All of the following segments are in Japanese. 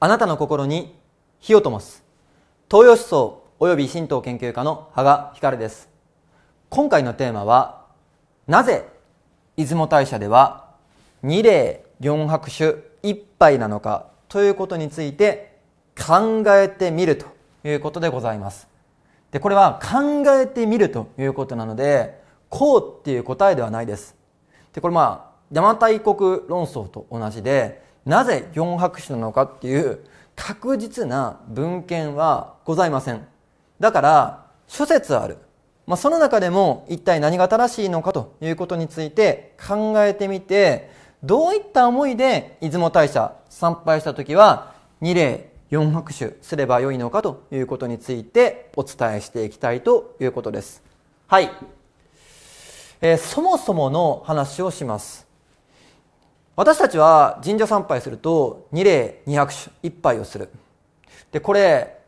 あなたの心に火を灯す。東洋思想及び神道研究家の羽賀光です。今回のテーマはなぜ出雲大社では二礼四拍手一杯なのかということについて考えてみるということでございます。でこれは考えてみるということなのでこうっていう答えではないです。でこれまあ邪馬台国論争と同じでなぜ四拍手なのかっていう確実な文献はございません。だから諸説ある、まあ、その中でも一体何が正しいのかということについて考えてみてどういった思いで出雲大社参拝した時は二礼四拍手すればよいのかということについてお伝えしていきたいということです。はい、えー、そもそもの話をします。私たちは神社参拝すると二礼二拍手一杯をする。でこれ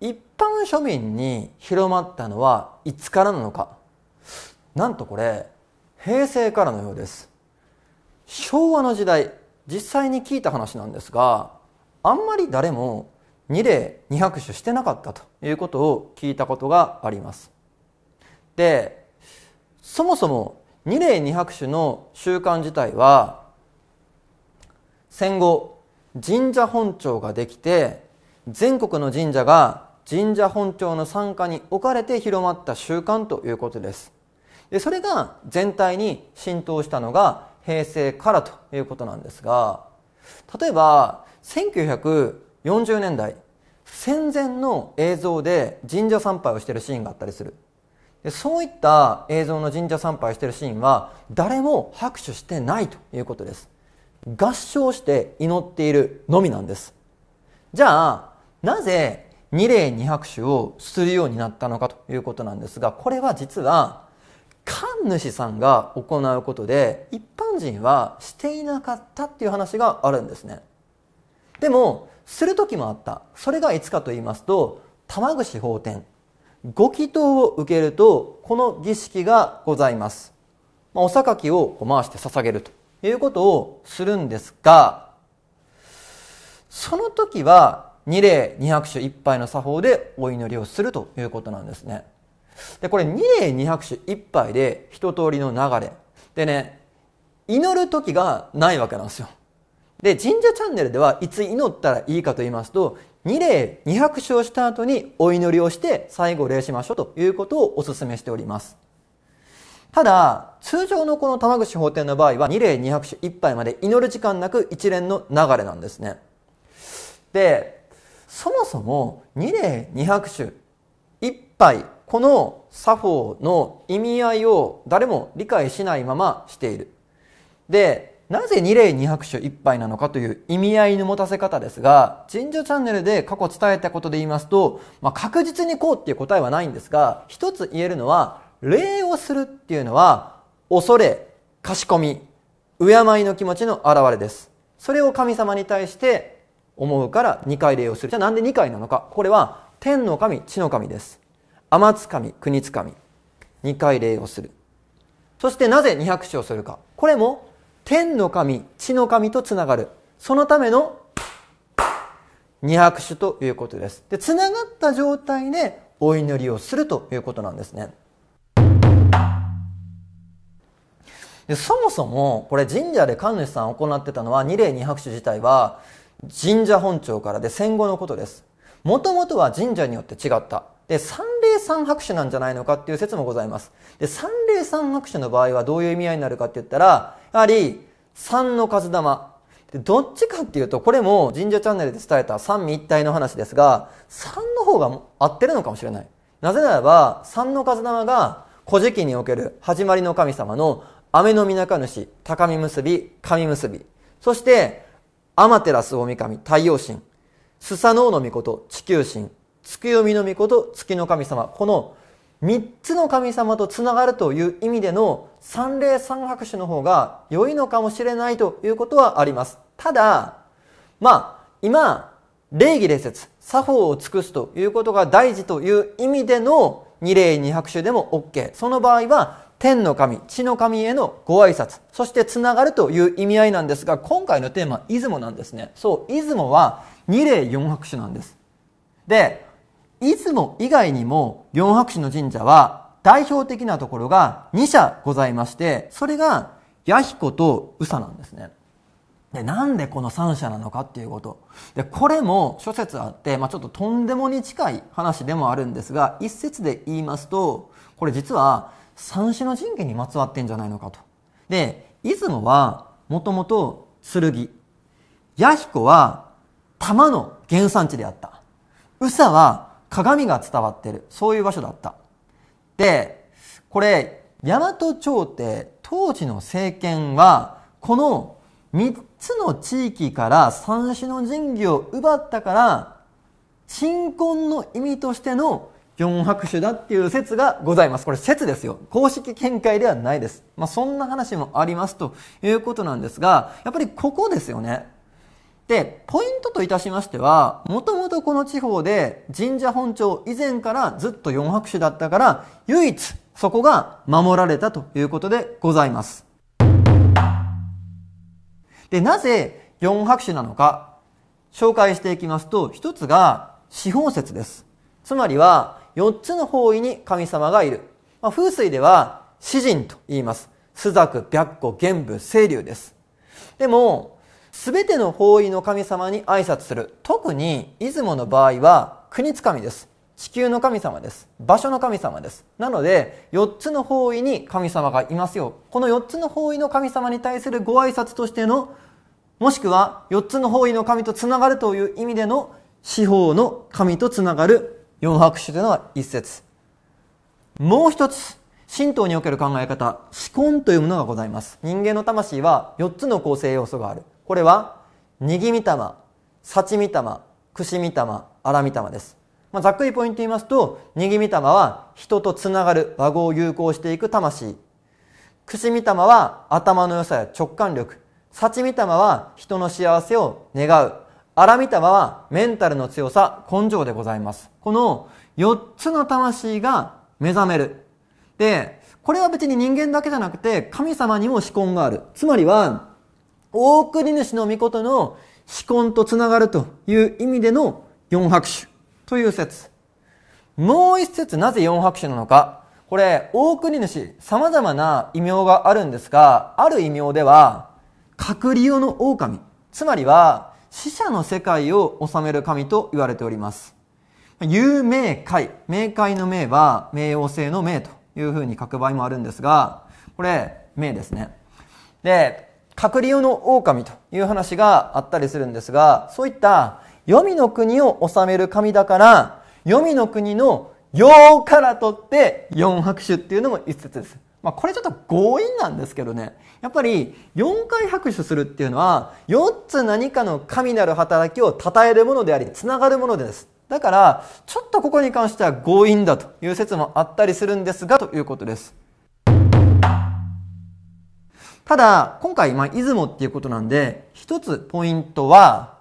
一般庶民に広まったのはいつからなのか。なんとこれ平成からのようです。昭和の時代実際に聞いた話なんですがあんまり誰も二礼二拍手してなかったということを聞いたことがあります。でそもそも二礼二拍手の習慣自体は戦後神社本庁ができて全国の神社が神社本庁の傘下に置かれて広まった習慣ということです。でそれが全体に浸透したのが平成からということなんですが例えば1940年代戦前の映像で神社参拝をしているシーンがあったりする。でそういった映像の神社参拝しているシーンは誰も拍手してないということです。合唱して祈っているのみなんです。じゃあなぜ二礼二拍手をするようになったのかということなんですがこれは実は神主さんが行うことで一般人はしていなかったっていう話があるんですね。でもする時もあった。それがいつかと言いますと玉串法典。ご祈祷を受けるとこの儀式がございます、まあ、お榊を回して捧げると。いうことをするんですが、その時は二礼二拍手一杯の作法でお祈りをするということなんですね。で、これ二礼二拍手一杯で一通りの流れ。でね、祈る時がないわけなんですよ。で、神社チャンネルではいつ祈ったらいいかと言いますと、二礼二拍手をした後にお祈りをして最後礼しましょうということをお勧めしております。ただ、通常のこの玉串法典の場合は、2例2拍手1杯まで祈る時間なく一連の流れなんですね。で、そもそも2例2拍手1杯、この作法の意味合いを誰も理解しないまましている。で、なぜ2例2拍手1杯なのかという意味合いの持たせ方ですが、神社チャンネルで過去伝えたことで言いますと、まあ、確実にこうっていう答えはないんですが、一つ言えるのは、礼をするっていうのは恐れかしこみ敬いの気持ちの表れです。それを神様に対して思うから2回礼をする。じゃあなんで2回なのか。これは天の神地の神です。天津神国津神。2回礼をする。そしてなぜ2拍手をするか。これも天の神地の神とつながる。そのための2拍手ということです。でつながった状態でお祈りをするということなんですね。そもそもこれ神社で神主さんを行ってたのは二礼二拍手自体は神社本庁からで戦後のことです。もともとは神社によって違った。で三礼三拍手なんじゃないのかっていう説もございます。で三礼三拍手の場合はどういう意味合いになるかって言ったらやはり三の数玉。どっちかっていうとこれも神社チャンネルで伝えた三位一体の話ですが三の方が合ってるのかもしれない。なぜならば三の数玉が古事記における始まりの神様の雨のみなか主、高見結び、神結び。そして、アマテラス大神、太陽神。スサノオの御事、地球神。月読みの御事、月の神様。この三つの神様とつながるという意味での三礼三拍手の方が良いのかもしれないということはあります。ただ、まあ、今、礼儀礼節、作法を尽くすということが大事という意味での二礼二拍手でも OK。その場合は、天の神、地の神へのご挨拶、そしてつながるという意味合いなんですが、今回のテーマ、出雲なんですね。そう、出雲は二礼四拍手なんです。で、出雲以外にも四拍手の神社は代表的なところが2社ございまして、それが弥彦と宇佐なんですね。で、なんでこの3社なのかっていうこと。で、これも諸説あって、まあ、ちょっととんでもに近い話でもあるんですが、一説で言いますと、これ実は三種の神家にまつわってんじゃないのかと。で、出雲はもともと剣。弥彦は玉の原産地であった。宇佐は鏡が伝わってる。そういう場所だった。で、これ、大和朝廷、当時の政権は、この3つの地域から三種の神器を奪ったから、鎮魂の意味としての四拍手だっていう説がございます。これ説ですよ。公式見解ではないです。まあそんな話もありますということなんですが、やっぱりここですよね。で、ポイントといたしましては、もともとこの地方で神社本庁以前からずっと四拍手だったから、唯一そこが守られたということでございます。で、なぜ四拍手なのか、紹介していきますと、一つが四方説です。つまりは、四つの方位に神様がいる。まあ、風水では、詩人と言います。朱雀、白虎、玄武、清流です。でも、すべての方位の神様に挨拶する。特に、出雲の場合は、国津神です。地球の神様です。場所の神様です。なので、4つの方位に神様がいますよ。この4つの方位の神様に対するご挨拶としての、もしくは4つの方位の神とつながるという意味での、四方の神とつながる四拍手というのが一節。もう一つ、神道における考え方、思根というものがございます。人間の魂は4つの構成要素がある。これは、にぎみ玉、さちみ玉、くしみ玉、あらみ玉です。まあ、ざっくりポイント言いますと、にぎみ玉は人とつながる和合を有効していく魂。くしみ玉は頭の良さや直感力。さちみ玉は人の幸せを願う。あらみ玉はメンタルの強さ、根性でございます。この4つの魂が目覚める。で、これは別に人間だけじゃなくて神様にも思考がある。つまりは、大送り主の御事の死婚とつながるという意味での四拍手という説。もう一説なぜ四拍手なのか。これ、大送り主、様々な異名があるんですが、ある異名では、隔離用の狼、つまりは死者の世界を治める神と言われております。有名会、冥界の名は冥王星の名というふうに書く場合もあるんですが、これ、名ですね。で、隔離用の狼という話があったりするんですが、そういった黄泉の国を治める神だから、黄泉の国の陽から取って四拍手っていうのも一説です。まあこれちょっと強引なんですけどね。やっぱり4回拍手するっていうのは4つ何かの神なる働きを称えるものであり、つながるものです。だから、ちょっとここに関しては強引だという説もあったりするんですが、ということです。ただ、今回、まあ、出雲っていうことなんで、一つポイントは、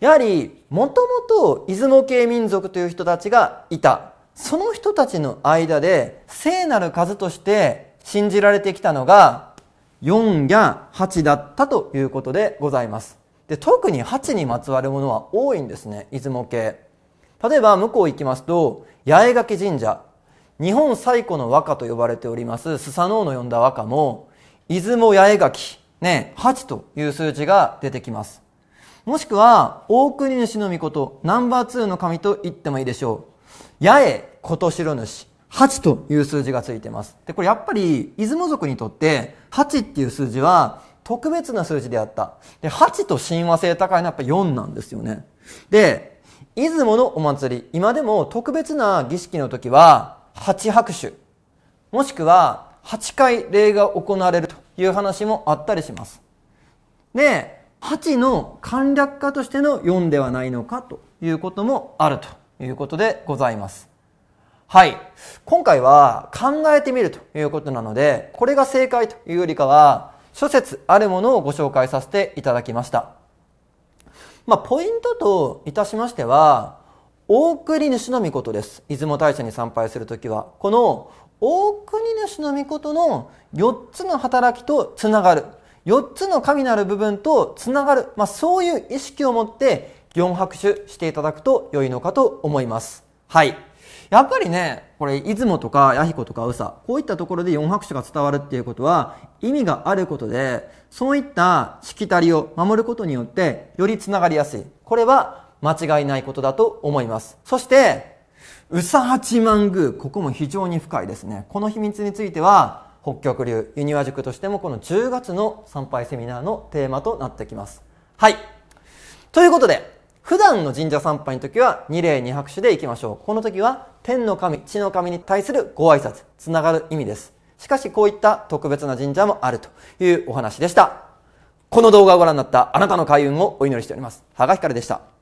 やはり、もともと出雲系民族という人たちがいた。その人たちの間で、聖なる数として信じられてきたのが、4や8だったということでございます。で、特に8にまつわるものは多いんですね、出雲系。例えば、向こう行きますと、八重垣神社。日本最古の和歌と呼ばれております、スサノオの呼んだ和歌も、出雲八重垣、ね、8という数字が出てきます。もしくは、大国主の御事、ナンバー2の神と言ってもいいでしょう。八重琴城主、8という数字がついてます。で、これやっぱり、出雲族にとって、8っていう数字は特別な数字であった。で、8と親和性高いのはやっぱ4なんですよね。で、出雲のお祭り、今でも特別な儀式の時は、八拍手、もしくは8回礼が行われるという話もあったりします。で、8の簡略化としての4ではないのかということもあるということでございます。はい。今回は考えてみるということなので、これが正解というよりかは、諸説あるものをご紹介させていただきました。まあ、ポイントといたしましては、大栗主の御事です。出雲大社に参拝するときは。この大国主の御事の4つの働きとつながる。4つの神なる部分とつながる。まあ、そういう意識を持って4拍手していただくと良いのかと思います。はい。やっぱりね、これ、出雲とか弥彦とか宇佐、こういったところで4拍手が伝わるっていうことは、意味があることで、そういったしきたりを守ることによって、よりつながりやすい。これは間違いないことだと思います。そして、宇佐八幡宮、ここも非常に深いですね。この秘密については、北極流ユニワ塾としてもこの10月の参拝セミナーのテーマとなってきます。はい。ということで、普段の神社参拝の時は二礼二拍手で行きましょう。この時は天の神、地の神に対するご挨拶、つながる意味です。しかしこういった特別な神社もあるというお話でした。この動画をご覧になったあなたの開運をお祈りしております。羽賀光でした。